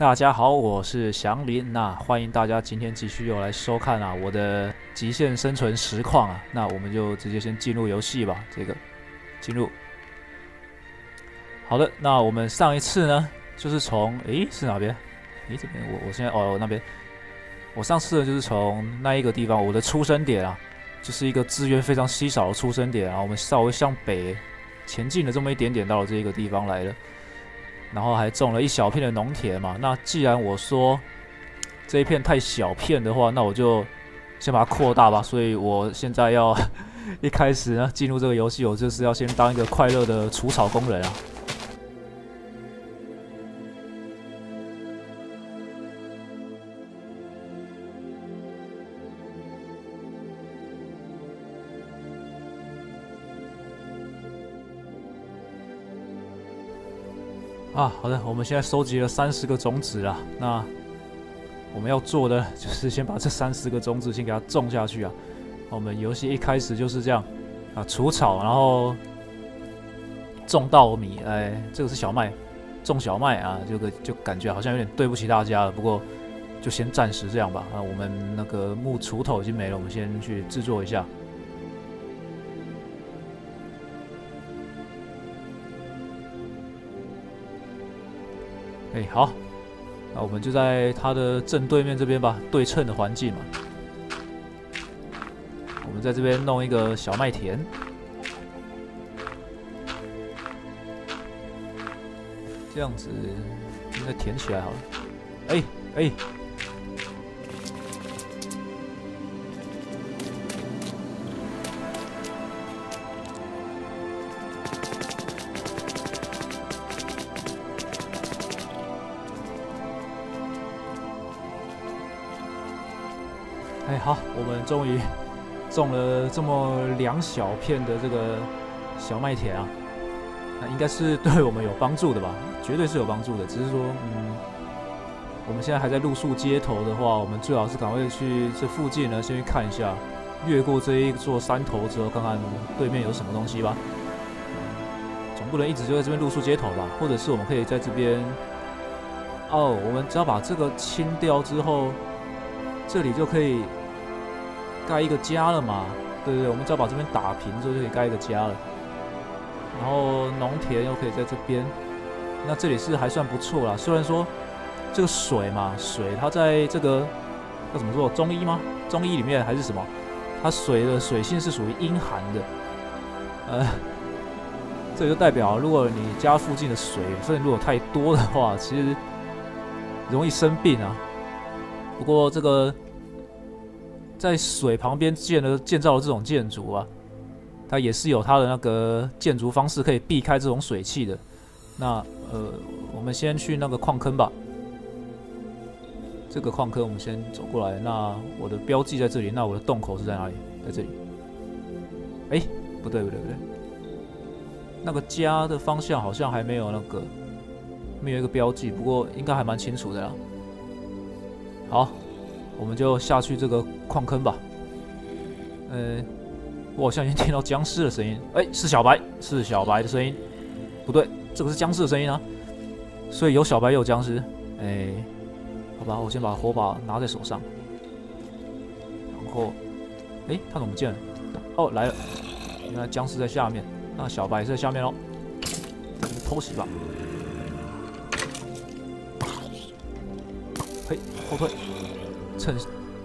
大家好，我是祥林，那欢迎大家今天继续又来收看啊我的极限生存实况啊，那我们就直接先进入游戏吧。这个进入，好的，那我们上一次呢，就是从诶是哪边？诶这边我我现在哦那边，我上次呢就是从那一个地方，我的出生点啊，就是一个资源非常稀少的出生点，啊我们稍微向北前进了这么一点点，到了这个地方来了。然后还种了一小片的农田嘛。那既然我说这一片太小片的话，那我就先把它扩大吧。所以我现在要 一开始呢进入这个游戏，我就是要先当一个快乐的除草工人啊。啊，好的，我们现在收集了三十个种子了。那我们要做的就是先把这三十个种子先给它种下去啊。我们游戏一开始就是这样啊，除草，然后种稻米。哎，这个是小麦，种小麦啊，这个就感觉好像有点对不起大家了。不过就先暂时这样吧。啊，我们那个木锄头已经没了，我们先去制作一下。哎，好，那我们就在它的正对面这边吧，对称的环境嘛。我们在这边弄一个小麦田，这样子应该填起来好了。哎哎。终于种了这么两小片的这个小麦田啊，那应该是对我们有帮助的吧？绝对是有帮助的。只是说，嗯，我们现在还在露宿街头的话，我们最好是赶快去这附近呢，先去看一下，越过这一座山头之后，看看对面有什么东西吧。总不能一直就在这边露宿街头吧？或者是我们可以在这边，哦，我们只要把这个清掉之后，这里就可以。盖一个家了嘛？对对对，我们只要把这边打平之后就可以盖一个家了。然后农田又可以在这边，那这里是还算不错啦。虽然说这个水嘛，水它在这个要怎么说？中医吗？中医里面还是什么？它水的水性是属于阴寒的。呃，这就代表如果你家附近的水分如果太多的话，其实容易生病啊。不过这个。在水旁边建了建造了这种建筑啊，它也是有它的那个建筑方式可以避开这种水汽的。那呃，我们先去那个矿坑吧。这个矿坑我们先走过来。那我的标记在这里，那我的洞口是在哪里？在这里。哎，不对不对不对，那个家的方向好像还没有那个没有一个标记，不过应该还蛮清楚的啦。好。我们就下去这个矿坑吧。呃，我好像已经听到僵尸的声音。哎，是小白，是小白的声音。不对，这个是僵尸的声音啊。所以有小白，有僵尸。哎，好吧，我先把火把拿在手上。然后，哎，他怎么不见了？哦，来了。原来僵尸在下面，那小白是在下面喽。偷袭吧。嘿，后退。趁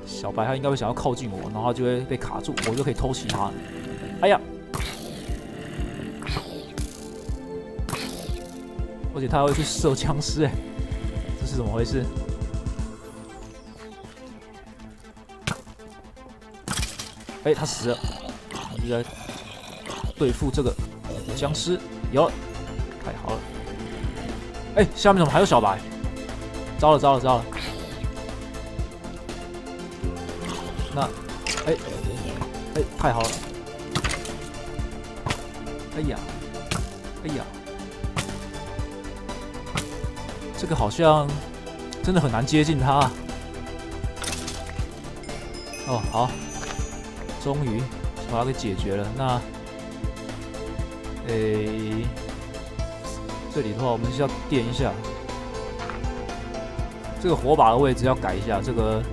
小白他应该会想要靠近我，然后就会被卡住，我就可以偷袭他。哎呀！而且他会去射僵尸，哎，这是怎么回事？哎，他死了，我就在对付这个僵尸。有，太好了！哎，下面怎么还有小白？糟了，糟了，糟了！那，哎，哎，太好了！哎呀，哎呀，这个好像真的很难接近他。哦，好，终于把它给解决了。那，哎，这里的话，我们是要垫一下。这个火把的位置要改一下。这个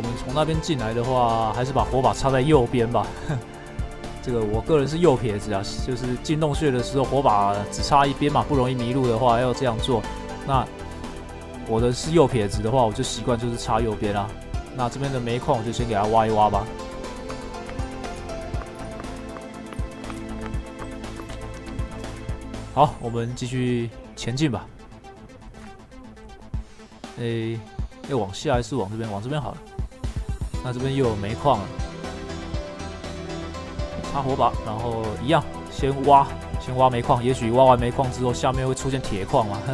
我们从那边进来的话，还是把火把插在右边吧。这个我个人是右撇子啊，就是进洞穴的时候火把只插一边嘛，不容易迷路的话要这样做。那我的是右撇子的话，我就习惯就是插右边啊。那这边的煤矿我就先给它挖一挖吧。好，我们继续前进吧。诶，要往下还是往这边？往这边好了。那这边又有煤矿了。插火把，然后一样，先挖，先挖煤矿。也许挖完煤矿之后，下面会出现铁矿嘛？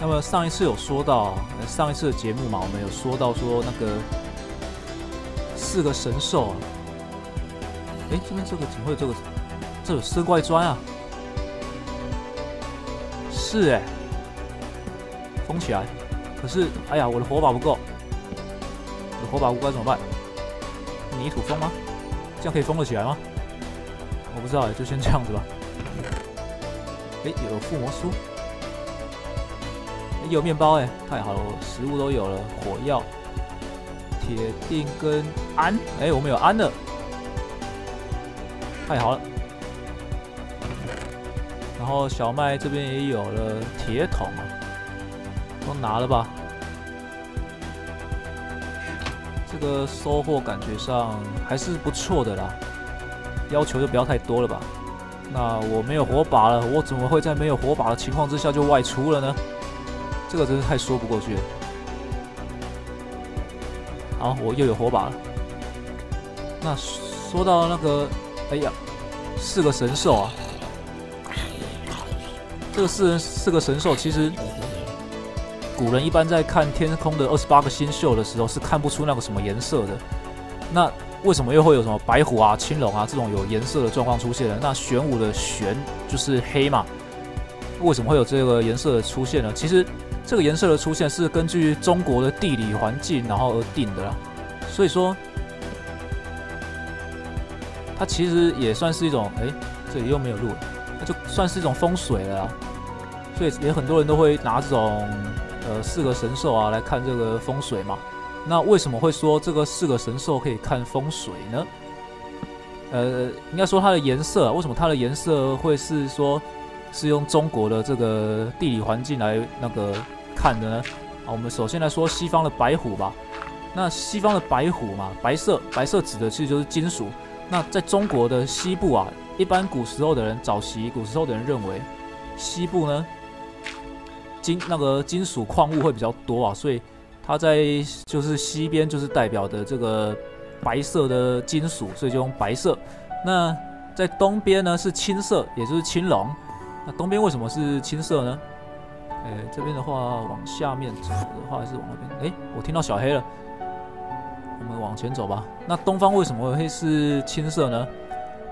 那么上一次有说到，上一次的节目嘛，我们有说到说那个四个神兽啊。哎，这边这个怎么会有这个？这有色怪砖啊？是哎，封起来。可是，哎呀，我的火把不够，我的火把不够怎么办？泥土封吗？这样可以封得起来吗？我不知道哎，就先这样子吧。哎，有附魔书，哎有面包哎，太好了，食物都有了，火药、铁锭跟氨，哎，我们有氨了，太好了。然后小麦这边也有了铁桶，都拿了吧。这个收获感觉上还是不错的啦，要求就不要太多了吧。那我没有火把了，我怎么会在没有火把的情况之下就外出了呢？这个真是太说不过去了。好，我又有火把了。那说到那个，哎呀，四个神兽啊。这个四人四个神兽，其实古人一般在看天空的二十八个星宿的时候是看不出那个什么颜色的。那为什么又会有什么白虎啊、青龙啊这种有颜色的状况出现呢？那玄武的玄就是黑嘛？为什么会有这个颜色的出现呢？其实这个颜色的出现是根据中国的地理环境然后而定的啦。所以说，它其实也算是一种哎，这里又没有路，那就算是一种风水了。所以也很多人都会拿这种呃四个神兽啊来看这个风水嘛。那为什么会说这个四个神兽可以看风水呢？呃，应该说它的颜色，为什么它的颜色会是说是用中国的这个地理环境来那个看的呢？啊，我们首先来说西方的白虎吧。那西方的白虎嘛，白色，白色指的其实就是金属。那在中国的西部啊，一般古时候的人，早期古时候的人认为西部呢。金那个金属矿物会比较多啊，所以它在就是西边就是代表的这个白色的金属，所以就用白色。那在东边呢是青色，也就是青龙。那东边为什么是青色呢？诶，这边的话往下面走的话是往那边？诶，我听到小黑了，我们往前走吧。那东方为什么会是青色呢？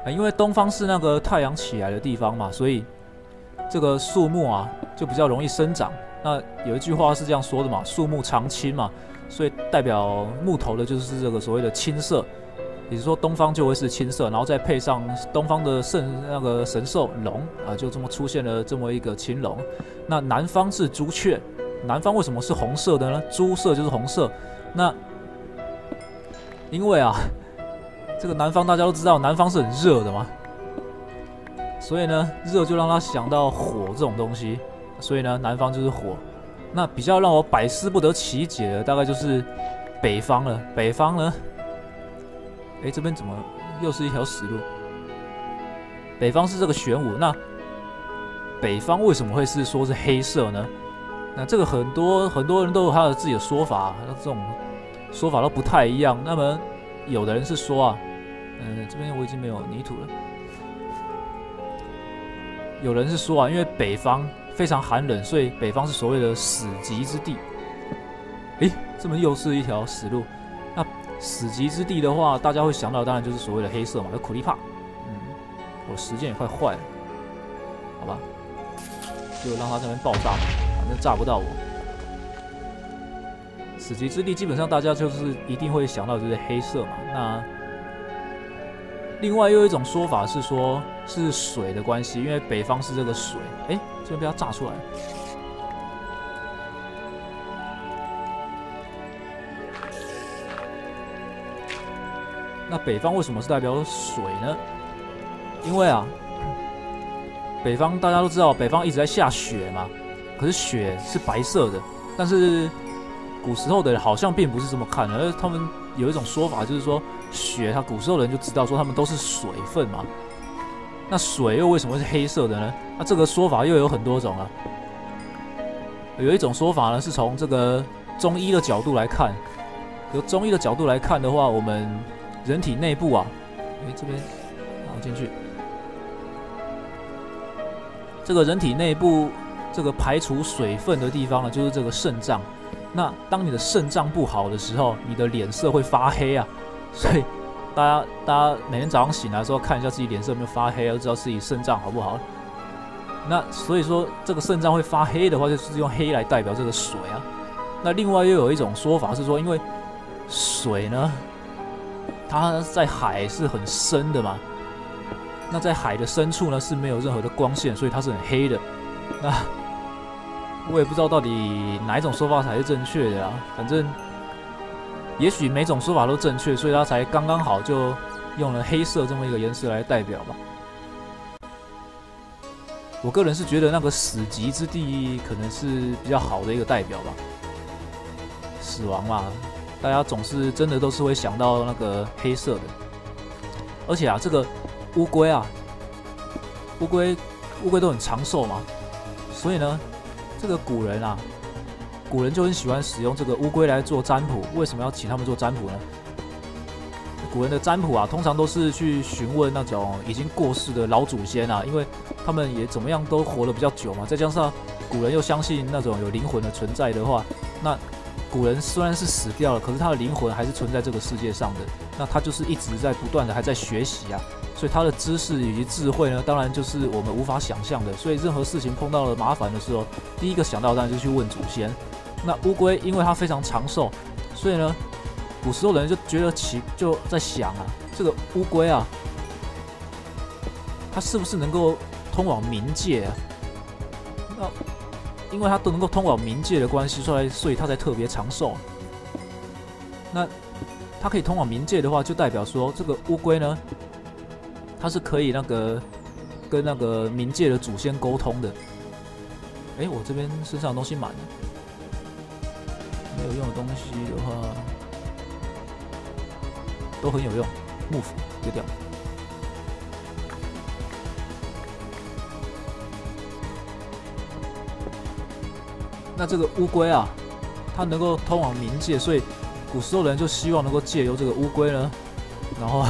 啊，因为东方是那个太阳起来的地方嘛，所以。这个树木啊，就比较容易生长。那有一句话是这样说的嘛，“树木常青”嘛，所以代表木头的就是这个所谓的青色。也就是说，东方就会是青色，然后再配上东方的圣那个神兽龙啊，就这么出现了这么一个青龙。那南方是朱雀，南方为什么是红色的呢？朱色就是红色。那因为啊，这个南方大家都知道，南方是很热的嘛。所以呢，热就让他想到火这种东西，所以呢，南方就是火。那比较让我百思不得其解的，大概就是北方了。北方呢，哎，这边怎么又是一条死路？北方是这个玄武，那北方为什么会是说是黑色呢？那这个很多很多人都有他的自己的说法，那这种说法都不太一样。那么有的人是说啊，嗯，这边我已经没有泥土了。有人是说啊，因为北方非常寒冷，所以北方是所谓的死极之地。诶，这么又是一条死路。那死极之地的话，大家会想到当然就是所谓的黑色嘛，有苦力怕。嗯，我时间也快坏了，好吧，就让它这边爆炸，反正炸不到我。死极之地基本上大家就是一定会想到就是黑色嘛。那另外又有一种说法是说，是水的关系，因为北方是这个水。哎，这边被它炸出来。那北方为什么是代表水呢？因为啊，北方大家都知道，北方一直在下雪嘛。可是雪是白色的，但是古时候的人好像并不是这么看的，而他们有一种说法，就是说血，他古时候人就知道说他们都是水分嘛。那水又为什么是黑色的呢？那这个说法又有很多种啊。有一种说法呢，是从这个中医的角度来看，由中医的角度来看的话，我们。人体内部啊，哎，这边，然后进去。这个人体内部这个排除水分的地方呢，就是这个肾脏。那当你的肾脏不好的时候，你的脸色会发黑啊。所以大家大家每天早上醒来的时候，看一下自己脸色有没有发黑，要知道自己肾脏好不好。那所以说，这个肾脏会发黑的话，就是用黑来代表这个水啊。那另外又有一种说法是说，因为水呢。它在海是很深的嘛，那在海的深处呢是没有任何的光线，所以它是很黑的。那我也不知道到底哪一种说法才是正确的啊，反正也许每种说法都正确，所以它才刚刚好就用了黑色这么一个颜色来代表吧。我个人是觉得那个死极之地可能是比较好的一个代表吧，死亡嘛。大家总是真的都是会想到那个黑色的，而且啊，这个乌龟啊，乌龟乌龟都很长寿嘛，所以呢，这个古人啊，古人就很喜欢使用这个乌龟来做占卜。为什么要请他们做占卜呢？古人的占卜啊，通常都是去询问那种已经过世的老祖先啊，因为他们也怎么样都活得比较久嘛，再加上古人又相信那种有灵魂的存在的话，那。古人虽然是死掉了，可是他的灵魂还是存在这个世界上的。那他就是一直在不断的还在学习啊，所以他的知识以及智慧呢，当然就是我们无法想象的。所以任何事情碰到了麻烦的时候，第一个想到当然就去问祖先。那乌龟因为它非常长寿，所以呢，古时候人就觉得奇，就在想啊，这个乌龟啊，它是不是能够通往冥界啊？那。因为它都能够通往冥界的关系，所以所以它才特别长寿。那它可以通往冥界的话，就代表说这个乌龟呢，它是可以那个跟那个冥界的祖先沟通的。哎，我这边身上的东西满了，没有用的东西的话都很有用，木斧丢掉。那这个乌龟啊，它能够通往冥界，所以古时候人就希望能够借由这个乌龟呢，然后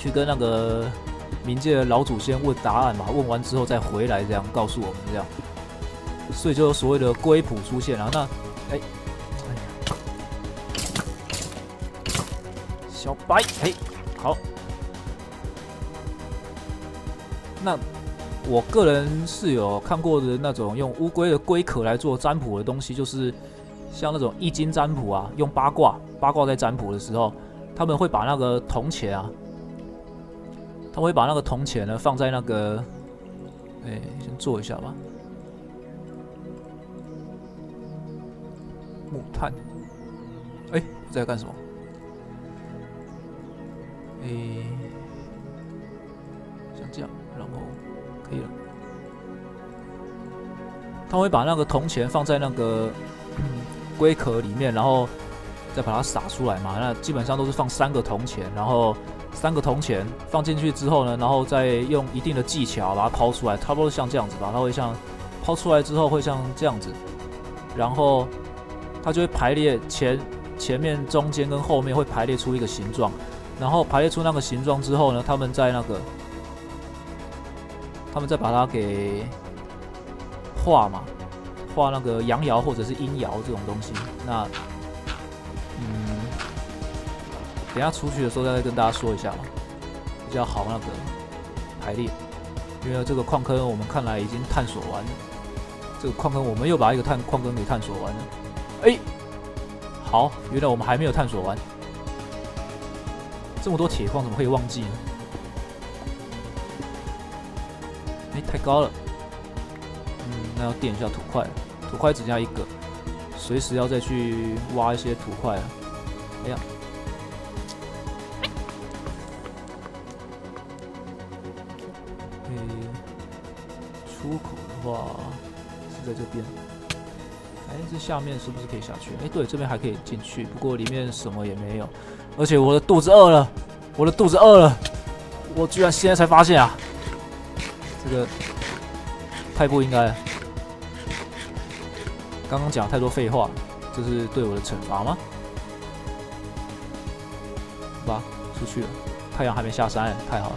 去跟那个冥界的老祖先问答案嘛，问完之后再回来这样告诉我们这样，所以就有所谓的龟谱出现了。那哎，小白，哎，好，那。我个人是有看过的那种用乌龟的龟壳来做占卜的东西，就是像那种易经占卜啊，用八卦八卦在占卜的时候，他们会把那个铜钱啊，他会把那个铜钱呢放在那个，哎，先做一下吧，木炭，哎，在干什么？哎，像这样，然后。可以了，他会把那个铜钱放在那个龟壳里面，然后再把它撒出来嘛。那基本上都是放三个铜钱，然后三个铜钱放进去之后呢，然后再用一定的技巧把它抛出来，差不多像这样子吧。它会像抛出来之后会像这样子，然后它就会排列前前面、中间跟后面会排列出一个形状，然后排列出那个形状之后呢，他们在那个。他们再把它给画嘛，画那个阳爻或者是阴爻这种东西。那，等下出去的时候再跟大家说一下嘛，比较好那个排列。因为这个矿坑我们看来已经探索完了，这个矿坑我们又把一个探矿坑给探索完了。哎，好，原来我们还没有探索完。这么多铁矿，怎么可以忘记呢？哎，太高了。嗯，那要垫一下土块，土块只加一个，随时要再去挖一些土块啊。哎呀，话是在这边。哎，这下面是不是可以下去？哎，对，这边还可以进去，不过里面什么也没有。而且我的肚子饿了，我的肚子饿了，我居然现在才发现啊！这个太不应该了。刚刚讲太多废话，这是对我的惩罚吗？好吧，出去了。太阳还没下山，太好了。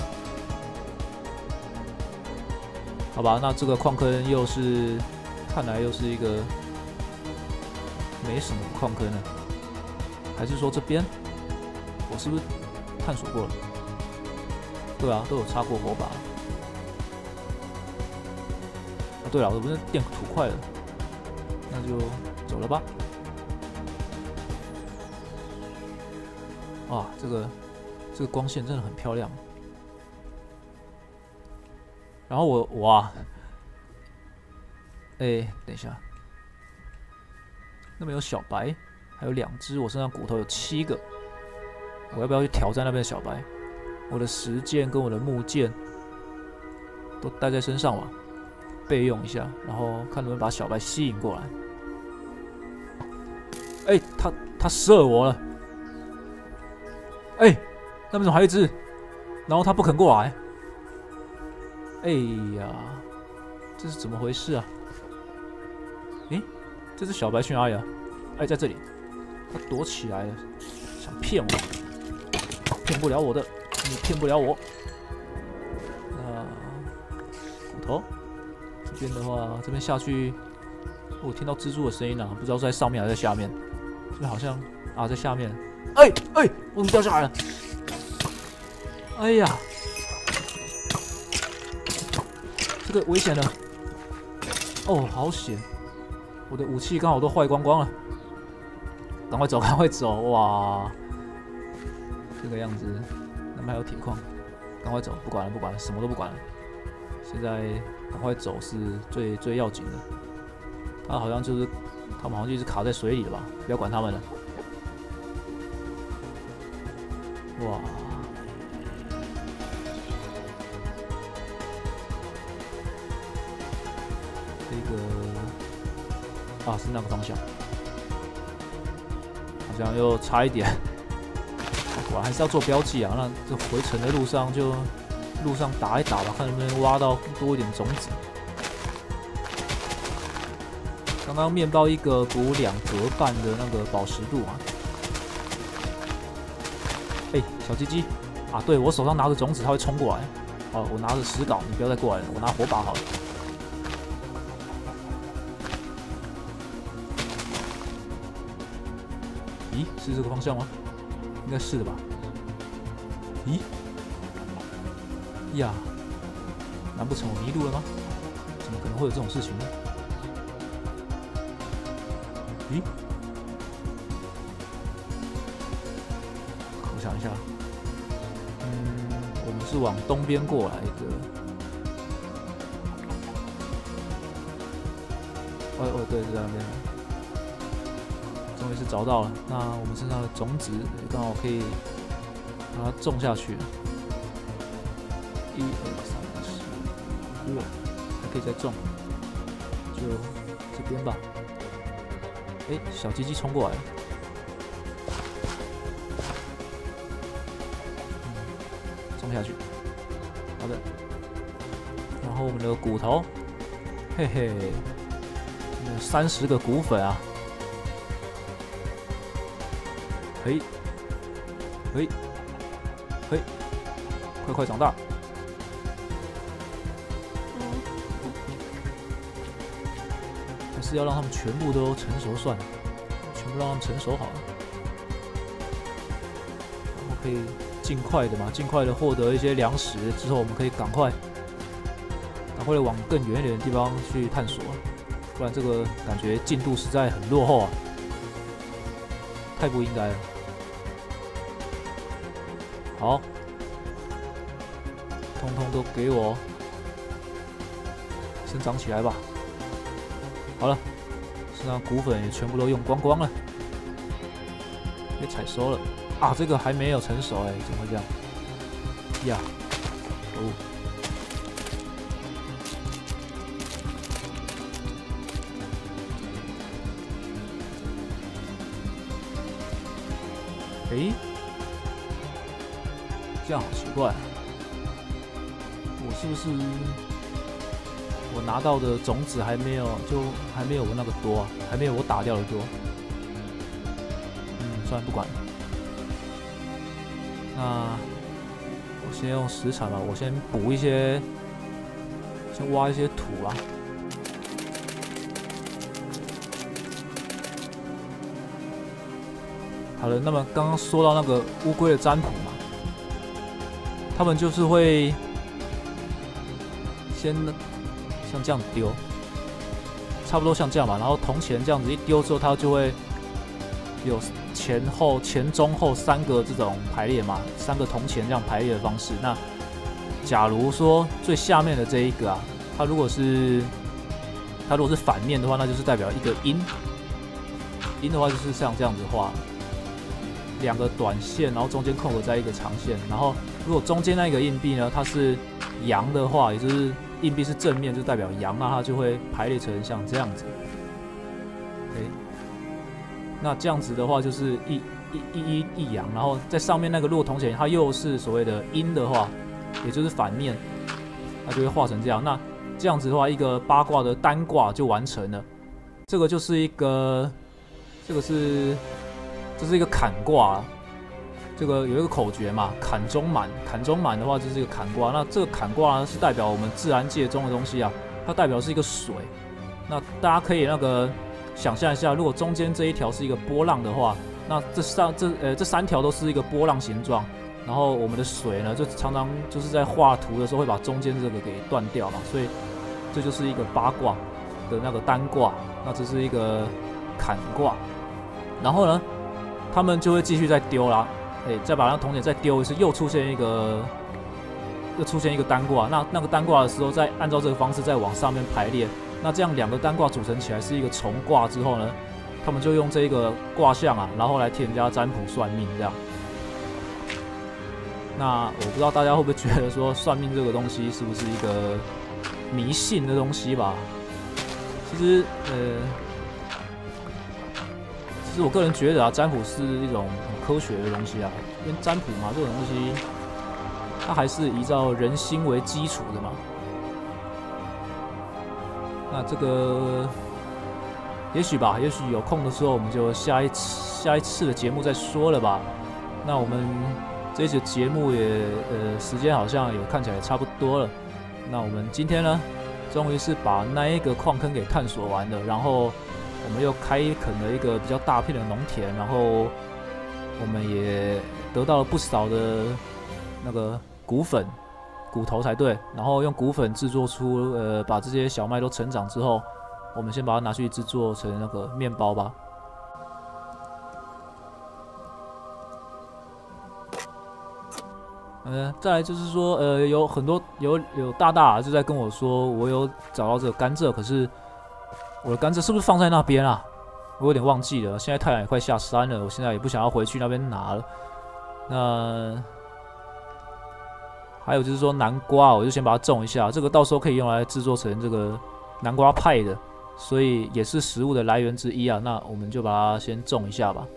好吧，那这个矿坑又是，看来又是一个没什么矿坑呢，还是说这边？我是不是探索过了？对啊，都有插过火把。对了，我不是电土块了，那就走了吧。哇，这个这个光线真的很漂亮。然后我哇，哎，等一下，那边有小白，还有两只，我身上骨头有七个。我要不要去挑战那边的小白？我的石剑跟我的木剑都带在身上吧，备用一下，然后看能不能把小白吸引过来。哎，他他射我了！哎，那边怎么还有一只？然后他不肯过来。哎呀，这是怎么回事啊？哎，这只小白去哪里了？哎，在这里，他躲起来了，想骗我。骗不了我的，你骗不了我。那骨头这边的话，这边下去，我听到蜘蛛的声音了，不知道是在上面还是在下面。这边好像啊，在下面。哎哎，我怎么掉下来了？哎呀，这危险的。哦，好险！我的武器刚好都坏光光了。赶快走，赶快走！哇。这个样子，那边还有铁矿，赶快走！不管了，不管了，什么都不管了。现在赶快走是最最要紧的。他好像就是，他们好像一直卡在水里了吧？不要管他们了。哇！那个方向，好像又差一点。我还是要做标记啊，那这回程的路上就路上打一打吧，看能不能挖到多一点种子。刚刚面包一个补两格半的那个宝石度啊。哎，小鸡鸡啊，对我手上拿着种子，它会冲过来。好，我拿着石镐，你不要再过来了，我拿火把好了。是这个方向吗？应该是的吧？咦？呀？难不成我迷路了吗？怎么可能会有这种事情呢？咦？我想一下，嗯，我们是往东边过来的。哦哦，对，在那边。终于是找到了，那我们身上的种子刚好可以把它种下去。一二三四五，还可以再种，就这边吧。哎，小鸡鸡冲过来了，种下去。好的，然后我们的骨头，嘿嘿，有三十个骨粉啊。嘿，嘿，嘿，快快长大！还是要让他们全部都成熟算了，全部让他们成熟好了，然后可以尽快的嘛，尽快的获得一些粮食，之后我们可以赶快，赶快的往更远一点的地方去探索，不然这个感觉进度实在很落后啊。太不应该了。好，通通都给我生长起来吧。好了，身上骨粉也全部都用光光了，被采收了。啊，这个还没有成熟哎，怎么会这样？呀，哦。诶，这样好奇怪，我是不是我拿到的种子还没有，就还没有我那个多，还没有我打掉的多？嗯，算了，不管了。那我先用石铲吧，我先补一些，先挖一些土啊。好了，那么刚刚说到那个乌龟的占卜嘛，他们就是会先像这样丢，差不多像这样吧。然后铜钱这样子一丢之后，它就会有前后、前中后三个这种排列嘛，三个铜钱这样排列的方式。那假如说最下面的这一个啊，它如果是它如果是反面的话，那就是代表一个阴。阴的话就是像这样子画。两个短线，然后中间空格在一个长线，然后如果中间那个硬币呢，它是阳的话，也就是硬币是正面，就代表阳，那它就会排列成像这样子。哎，那这样子的话就是一一一一一阳，然后在上面那个落铜钱，它又是所谓的阴的话，也就是反面，它就会画成这样。那这样子的话，一个八卦的单卦就完成了。这个就是一个，这个是。这是一个坎卦，这个有一个口诀嘛，坎中满，坎中满的话就是一个坎卦。那这个坎卦呢，是代表我们自然界中的东西啊，它代表是一个水。那大家可以那个想象一下，如果中间这一条是一个波浪的话，那这三这呃这三条都是一个波浪形状。然后我们的水呢，就常常就是在画图的时候会把中间这个给断掉嘛，所以这就是一个八卦的那个单卦。那这是一个坎卦，然后呢？他们就会继续再丢啦，哎，再把那铜钱再丢一次，又出现一个，又出现一个单卦。那那个单卦的时候，再按照这个方式再往上面排列。那这样两个单卦组成起来是一个重卦之后呢，他们就用这个卦象啊，然后来替人家占卜算命这样。那我不知道大家会不会觉得说算命这个东西是不是一个迷信的东西吧？其实，呃。其实我个人觉得啊，占卜是一种很科学的东西啊，因为占卜嘛，这种东西，它还是依照人心为基础的嘛。那这个，也许吧，也许有空的时候，我们就下一次下一次的节目再说了吧。那我们这次节目也呃，时间好像也看起来差不多了。那我们今天呢，终于是把那一个矿坑给探索完了，然后。我们又开垦了一个比较大片的农田，然后我们也得到了不少的那个骨粉、骨头才对。然后用骨粉制作出，呃，把这些小麦都成长之后，我们先把它拿去制作成那个面包吧。嗯，再来就是说，呃，有很多有有大大就在跟我说，我有找到这个甘蔗，可是。我的甘蔗是不是放在那边啊？我有点忘记了。现在太阳也快下山了，我现在也不想要回去那边拿了。那还有就是说南瓜，我就先把它种一下，这个到时候可以用来制作成这个南瓜派的，所以也是食物的来源之一啊。那我们就把它先种一下吧。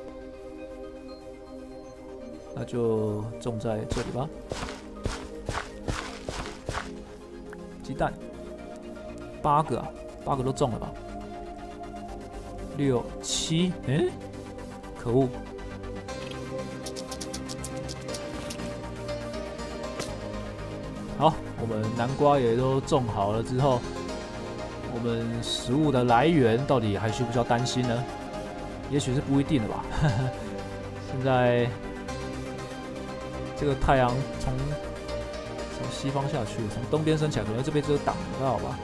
那就种在这里吧。鸡蛋，八个，啊，八个都种了吧？六七，哎，可恶！好，我们南瓜也都种好了之后，我们食物的来源到底还需不需要担心呢？也许是不一定的吧。现在这个太阳从从西方下去，从东边升起来，可能这边就挡不到吧。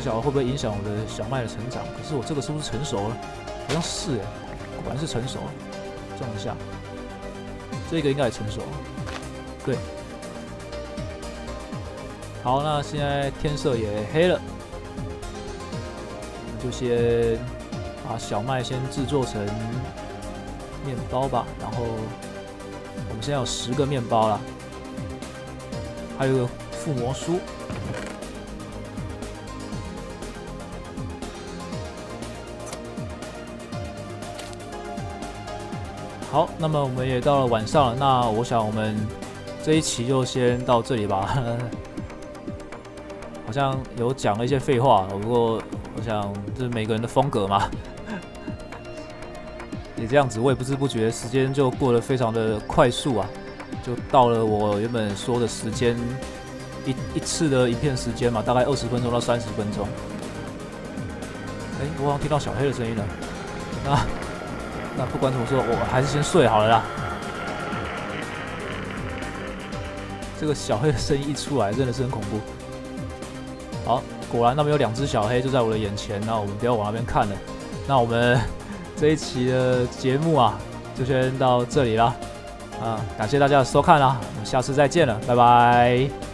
不晓得会不会影响我的小麦的成长？可是我这个是不是成熟了？好像是哎，果然是成熟了，撞一下，这个应该也成熟了，对。好，那现在天色也黑了，我们就先把小麦先制作成面包吧。然后我们现在有十个面包了，还有个附魔书。好，那么我们也到了晚上了，那我想我们这一期就先到这里吧。好像有讲了一些废话，不过我想这是每个人的风格嘛。也这样子，我也不知不觉时间就过得非常的快速啊，就到了我原本说的时间一一次的一片时间嘛，大概二十分钟到三十分钟。哎，我好像听到小黑的声音了，那。那不管怎么说，我还是先睡好了啦。这个小黑的声音一出来，真的是很恐怖。好，果然那边有两只小黑就在我的眼前，那我们不要往那边看了。那我们 这一期的节目啊，就先到这里了。啊，感谢大家的收看啦，我们下次再见了，拜拜。